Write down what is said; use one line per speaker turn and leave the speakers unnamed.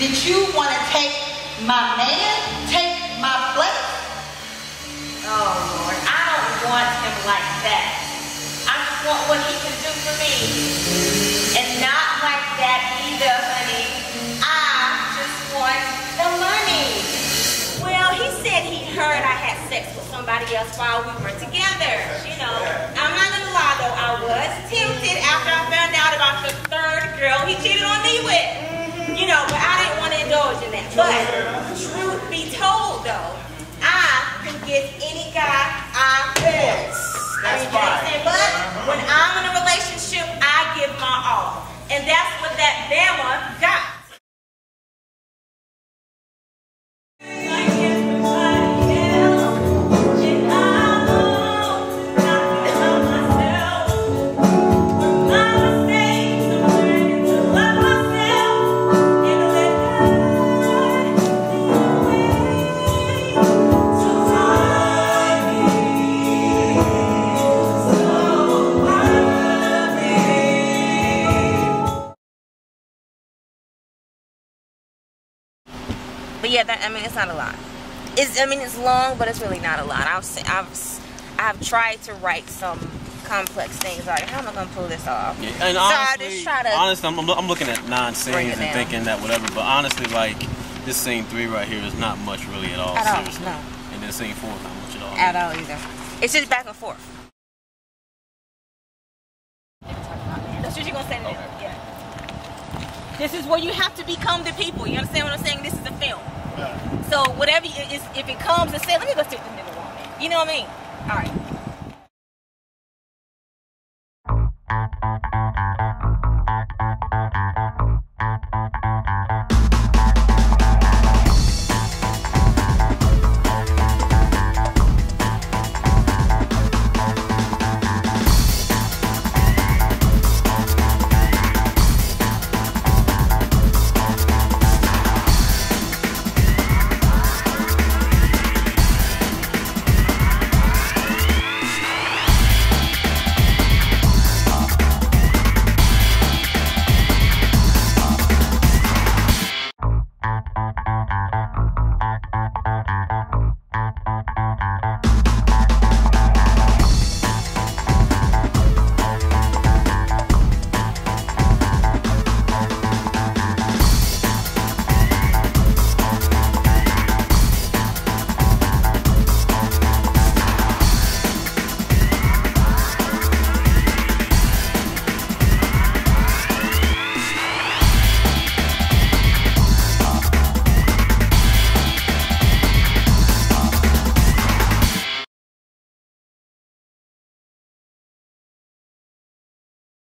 Did you want to take my man, take my place?
Oh Lord, I don't want him like that. I just want what he can do for me. And not like that either, honey. I just want the money. Well, he said he heard I had sex with somebody else while we were together. You know, I'm not gonna lie though, I was tempted after I found out about the But truth be told though, I can get But yeah, that I mean, it's not a lot. It's I mean, it's long, but it's really not a lot. I've se- I've s- I've tried to write some complex things. Like, how am I gonna pull this off?
Yeah, and
So I
honestly,
just try to
honestly, I'm, I'm looking at nine scenes and thinking that whatever. But honestly, like this scene three right here is not much really at all.
At all,
seriously.
no.
And then scene four is not much at all.
at all either. It's just back and forth. That's what you're gonna say to them. Yeah. This is where you have to become the people. You understand what I'm saying? Whatever it is, if it comes and say, let me go sit in the middle one. You know what I mean? All right.